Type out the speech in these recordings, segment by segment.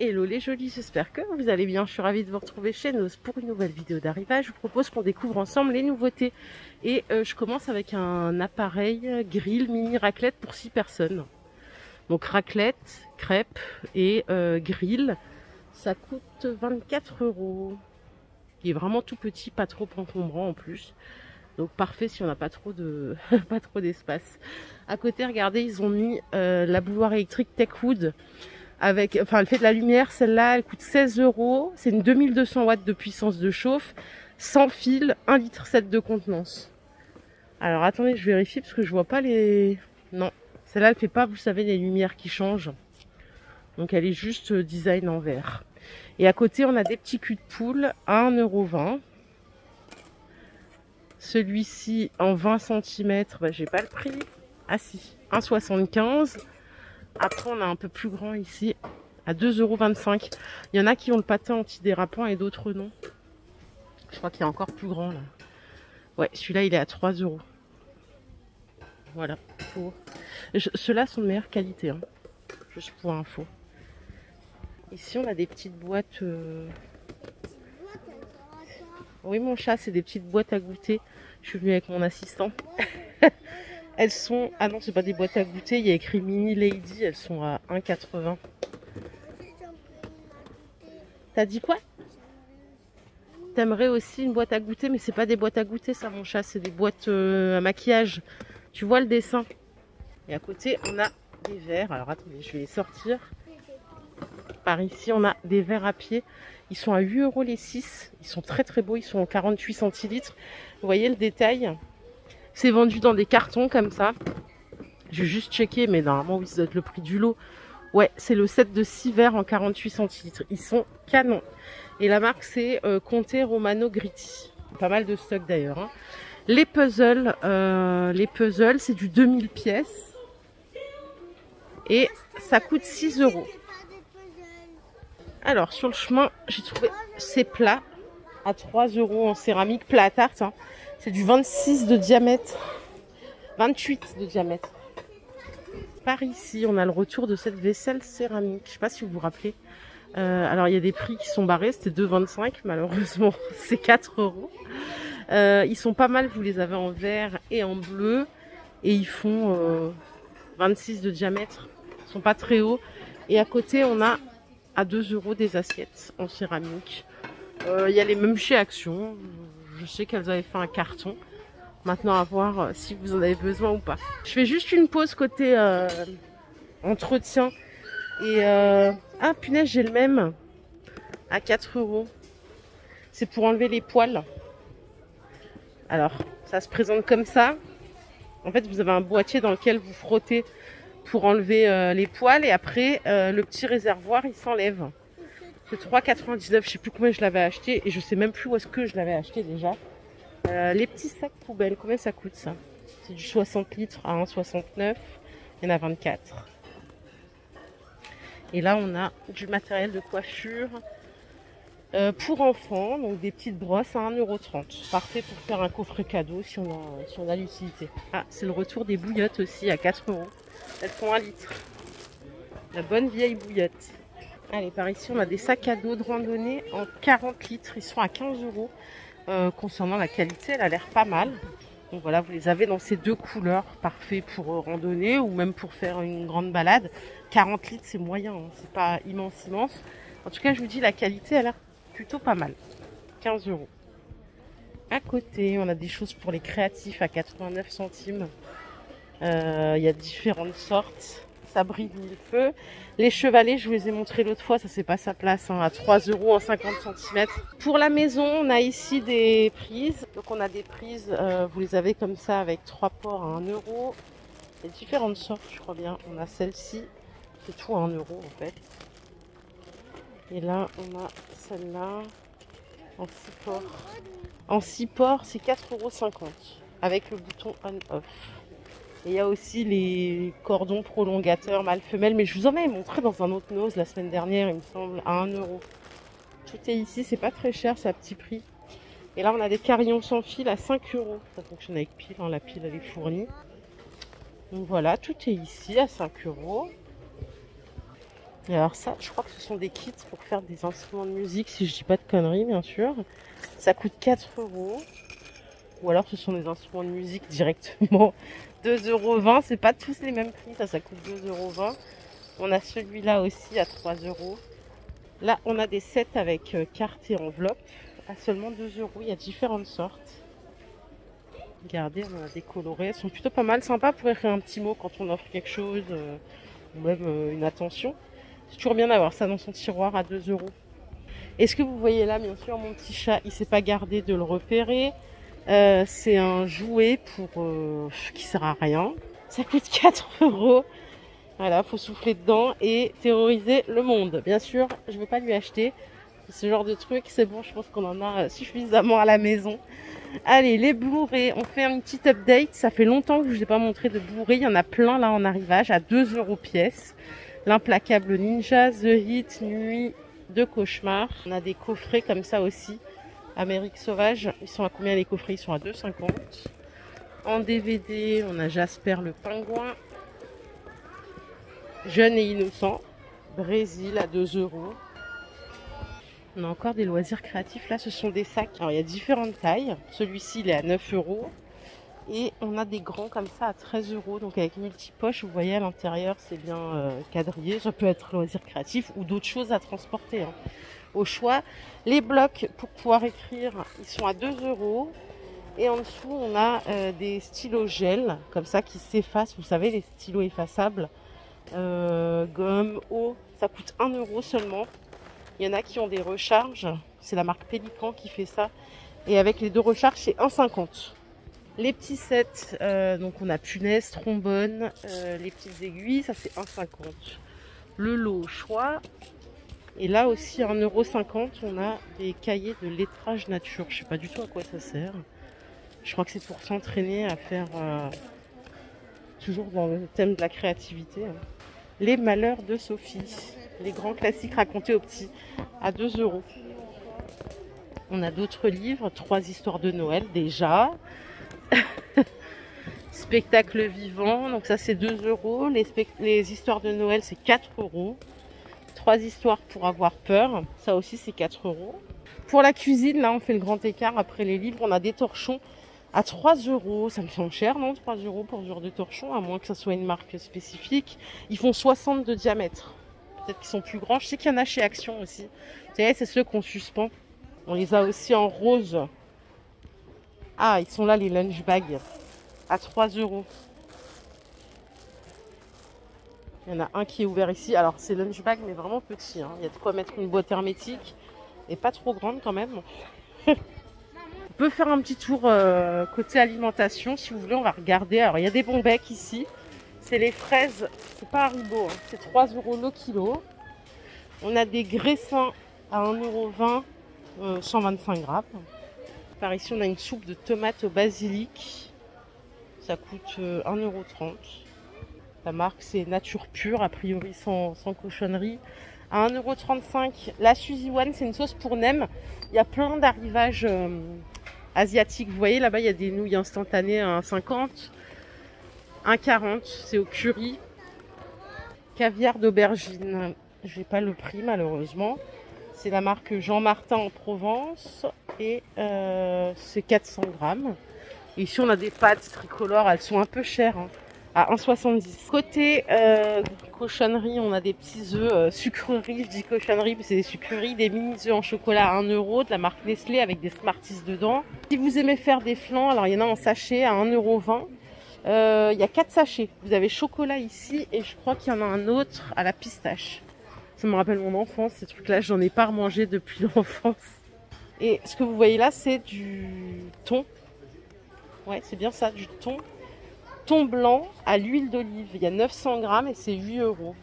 Hello les jolis, j'espère que vous allez bien. Je suis ravie de vous retrouver chez nous pour une nouvelle vidéo d'arrivage. Je vous propose qu'on découvre ensemble les nouveautés. Et euh, je commence avec un appareil grill mini raclette pour 6 personnes. Donc raclette, crêpe et euh, grill. Ça coûte 24 euros. Il est vraiment tout petit, pas trop encombrant en plus. Donc parfait si on n'a pas trop de pas trop d'espace. À côté, regardez, ils ont mis euh, la bouilloire électrique Techwood enfin, elle fait de la lumière. Celle-là, elle coûte 16 euros. C'est une 2200 watts de puissance de chauffe, sans fil, 1 litre 7 de contenance. Alors attendez, je vérifie parce que je vois pas les. Non, celle-là, elle fait pas, vous savez, les lumières qui changent. Donc elle est juste euh, design en verre. Et à côté, on a des petits culs de poule à 1,20€. Celui-ci en 20 cm, bah, j'ai pas le prix. Ah si, 1,75€. Après, on a un peu plus grand ici, à 2,25€. Il y en a qui ont le patin antidérapant et d'autres non. Je crois qu'il y a encore plus grand là. Ouais, celui-là, il est à 3 euros. Voilà. Ceux-là sont de meilleure qualité. Hein. Juste pour info. Ici, on a des petites boîtes. Euh, oui, mon chat, c'est des petites boîtes à goûter. Je suis venue avec mon assistant. Elles sont... Ah non, c'est pas des boîtes à goûter. Il y a écrit Mini Lady. Elles sont à 1,80. T'as dit quoi? T'aimerais aussi une boîte à goûter, mais c'est pas des boîtes à goûter, ça, mon chat. C'est des boîtes euh, à maquillage. Tu vois le dessin? Et à côté, on a des verres. Alors, attendez, je vais les sortir. Par ici, on a des verres à pied. Ils sont à 8 euros les 6. Ils sont très très beaux. Ils sont en 48 centilitres. Vous voyez le détail? C'est vendu dans des cartons comme ça. J'ai juste checké, mais normalement, oui, ça doit être le prix du lot. Ouais, c'est le set de 6 verres en 48 centilitres. Ils sont canons. Et la marque, c'est euh, Conte Romano Gritti. Pas mal de stock d'ailleurs. Hein. Les puzzles, euh, les puzzles, c'est du 2000 pièces. Et ça coûte 6 euros. Alors, sur le chemin, j'ai trouvé ces plats à 3 euros en céramique, plat à tarte. Hein. C'est du 26 de diamètre. 28 de diamètre. Par ici, on a le retour de cette vaisselle céramique. Je sais pas si vous vous rappelez. Euh, alors, il y a des prix qui sont barrés. C'était 2,25. Malheureusement, c'est 4 euros. Euh, ils sont pas mal. Vous les avez en vert et en bleu. Et ils font 26 euh, de diamètre. Ils sont pas très hauts. Et à côté, on a à 2 euros des assiettes en céramique. Il y a les mêmes chez Action. Je sais qu'elles avaient fait un carton. Maintenant, à voir euh, si vous en avez besoin ou pas. Je fais juste une pause côté euh, entretien. Et euh, ah punaise, j'ai le même à 4 euros. C'est pour enlever les poils. Alors, ça se présente comme ça. En fait, vous avez un boîtier dans lequel vous frottez pour enlever les poils. Et après, le petit réservoir, il s'enlève. C'est 3,99. Je sais plus combien je l'avais acheté et je sais même plus où est-ce que je l'avais acheté déjà. Euh, les petits sacs poubelles, combien ça coûte ça? C'est du 60 litres à 1,69. Il y en a 24. Et là, on a du matériel de coiffure euh, pour enfants, donc des petites brosses à 1,30€. Parfait pour faire un coffret cadeau si on a, si a l'utilité. Ah, c'est le retour des bouillottes aussi à 4 euros. Elles font 1 litre. La bonne vieille bouillotte. Allez, par ici, on a des sacs à dos de randonnée en 40 litres. Ils sont à 15 euros. Euh, concernant la qualité, elle a l'air pas mal. Donc voilà, vous les avez dans ces deux couleurs, parfait pour euh, randonnée ou même pour faire une grande balade. 40 litres, c'est moyen, hein. c'est pas immense, immense. En tout cas, je vous dis, la qualité, elle a l'air plutôt pas mal. 15 euros. À côté, on a des choses pour les créatifs à 89 centimes. Euh, il y a différentes sortes ça brille mille feux. Les chevalets, je vous les ai montrés l'autre fois, ça c'est pas sa place, hein, à 3 euros en 50 cm. Pour la maison, on a ici des prises. Donc on a des prises, euh, vous les avez comme ça avec trois ports à 1 euro. A différentes sortes, je crois bien. On a celle-ci, c'est tout à 1 euro en fait. Et là, on a celle-là en 6 ports. En 6 ports, c'est 4,50 euros avec le bouton on-off. Et il y a aussi les cordons prolongateurs mâle-femelle, mais je vous en avais montré dans un autre nose la semaine dernière, il me semble, à 1 euro. Tout est ici, c'est pas très cher, c'est à petit prix. Et là, on a des carillons sans fil à 5 euros. Ça fonctionne avec pile, hein, la pile elle est fournie. Donc voilà, tout est ici à 5 euros. Et alors ça, je crois que ce sont des kits pour faire des instruments de musique, si je dis pas de conneries, bien sûr. Ça coûte 4 euros. Ou alors ce sont des instruments de musique directement. 2,20 euros. C'est pas tous les mêmes prix, ça, ça coûte 2,20 euros. On a celui-là aussi à 3 euros. Là, on a des sets avec euh, carte et enveloppe à seulement 2 euros. Il y a différentes sortes. Regardez, on a des colorés. Elles sont plutôt pas mal. Sympa pour écrire un petit mot quand on offre quelque chose euh, ou même euh, une attention. C'est toujours bien d'avoir ça dans son tiroir à 2 euros. Et ce que vous voyez là, bien sûr, mon petit chat, il s'est pas gardé de le repérer. Euh, c'est un jouet pour euh, qui sert à rien. Ça coûte 4 euros. Voilà, faut souffler dedans et terroriser le monde. Bien sûr, je vais pas lui acheter ce genre de truc. C'est bon, je pense qu'on en a suffisamment à la maison. Allez, les Blu-ray, on fait une petite update. Ça fait longtemps que je vous ai pas montré de Blu-ray. Il y en a plein là en arrivage à 2 euros pièce. L'implacable Ninja, The Hit, Nuit de Cauchemar. On a des coffrets comme ça aussi. Amérique Sauvage, ils sont à combien les coffrets? Ils sont à 2,50. En DVD, on a Jasper le pingouin. Jeune et innocent. Brésil à 2 euros. On a encore des loisirs créatifs. Là, ce sont des sacs. Alors, il y a différentes tailles. Celui-ci, il est à 9 euros. Et on a des grands comme ça à 13 euros. Donc, avec multi-poche, vous voyez à l'intérieur, c'est bien euh, quadrillé. Ça peut être loisirs créatifs ou d'autres choses à transporter. Hein. Au choix. Les blocs pour pouvoir écrire, ils sont à 2 euros. Et en dessous, on a euh, des stylos gel, comme ça, qui s'effacent. Vous savez, les stylos effaçables. Euh, gomme, eau, ça coûte 1 euro seulement. Il y en a qui ont des recharges. C'est la marque Pélican qui fait ça. Et avec les deux recharges, c'est 1,50. Les petits sets, euh, donc on a punaise, trombone, euh, les petites aiguilles, ça c'est 1,50. Le lot au choix. Et là aussi, 1,50€, on a des cahiers de lettrage nature. Je sais pas du tout à quoi ça sert. Je crois que c'est pour s'entraîner à faire, euh, toujours dans le thème de la créativité, hein. les malheurs de Sophie. Les grands classiques racontés aux petits à 2 euros. On a d'autres livres, trois histoires de Noël déjà. Spectacle vivant, donc ça c'est 2 euros. Les, histoires de Noël c'est 4 euros. Trois histoires pour avoir peur, ça aussi c'est 4 euros. Pour la cuisine, là on fait le grand écart après les livres. On a des torchons à 3 euros. Ça me semble cher, non 3 euros pour ce genre de torchons, à moins que ça soit une marque spécifique. Ils font 60 de diamètre. Peut-être qu'ils sont plus grands. Je sais qu'il y en a chez Action aussi. Vous savez, c'est ceux qu'on suspend. On les a aussi en rose. Ah, ils sont là, les lunch bags. À 3 euros. Il y en a un qui est ouvert ici. Alors, c'est lunch bag, mais vraiment petit. Hein. Il y a de quoi mettre une boîte hermétique. Et pas trop grande quand même. on peut faire un petit tour euh, côté alimentation. Si vous voulez, on va regarder. Alors, il y a des bons becs ici. C'est les fraises, c'est pas Haribo, hein. c'est 3 euros le kilo. On a des graissins à 1,20€, euh, 125 grammes. Ici, on a une soupe de tomates au basilic. Ça coûte 1,30€. Euh, La marque, c'est Nature Pure, a priori sans, sans cochonnerie. À 1,35€. La Suzy One, c'est une sauce pour nem. Il y a plein d'arrivages euh, asiatiques. Vous voyez, là-bas, il y a des nouilles instantanées à 1,50€. 1,40, c'est au curry. Caviar d'aubergine. J'ai pas le prix malheureusement. C'est la marque Jean Martin en Provence et euh, c'est 400 grammes. ici on a des pâtes tricolores, elles sont un peu chères. Hein, à 1,70. Côté euh, cochonnerie, on a des petits œufs euh, sucreries. Je dis cochonnerie, c'est des sucreries, des mini œufs en chocolat à 1 euro de la marque Nestlé avec des Smarties dedans. Si vous aimez faire des flancs, alors il y en a en sachet à 1,20€. Euh, il y a quatre sachets. Vous avez chocolat ici et je crois qu'il y en a un autre à la pistache. Ça me rappelle mon enfance, ces trucs-là, j'en ai pas remangé depuis l'enfance. Et ce que vous voyez là, c'est du thon. Ouais, c'est bien ça, du thon. Thon blanc à l'huile d'olive. Il y a 900 grammes et c'est 8 euros.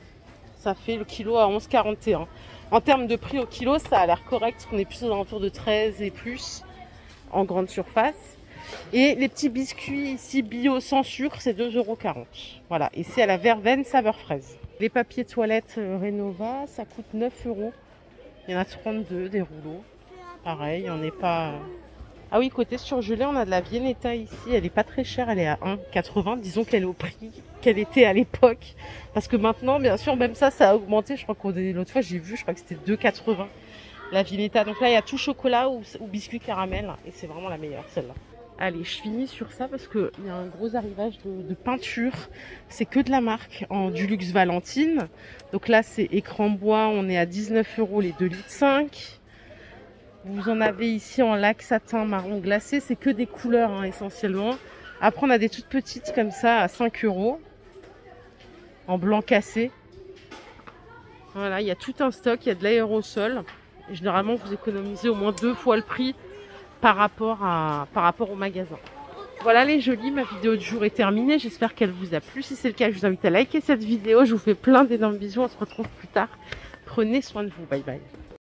Ça fait le kilo à 11,41. En termes de prix au kilo, ça a l'air correct, parce qu'on est plus aux alentours de 13 et plus en grande surface. Et les petits biscuits ici bio sans sucre, c'est 2,40€. Voilà, et c'est à la verveine saveur fraise. Les papiers toilettes euh, Renova, ça coûte 9 euros. Il y en a 32 des rouleaux. Pareil, on n'est pas Ah oui, côté surgelé, on a de la Viennetta ici. Elle est pas très chère, elle est à 1,80. Disons qu'elle est au prix qu'elle était à l'époque. Parce que maintenant, bien sûr, même ça, ça a augmenté. Je crois qu'on l'autre fois, j'ai vu, je crois que c'était 2,80 la Viennetta. Donc là, il y a tout chocolat ou, biscuit caramel. Et c'est vraiment la meilleure, celle-là. Allez, je finis sur ça parce qu'il y a un gros arrivage de, peinture. C'est que de la marque en du luxe Valentine. Donc là, c'est écran bois. On est à 19 euros les 2 litres 5. Vous en avez ici en lac satin marron glacé. C'est que des couleurs hein, essentiellement. Après, on a des toutes petites comme ça à 5 euros. En blanc cassé. Voilà, il y a tout un stock. Il y a de l'aérosol. Généralement, vous économisez au moins deux fois le prix par rapport, à, par rapport au magasin. Voilà les jolis, ma vidéo du jour est terminée. J'espère qu'elle vous a plu. Si c'est le cas, je vous invite à liker cette vidéo. Je vous fais plein d'énormes bisous. On se retrouve plus tard. Prenez soin de vous. Bye bye.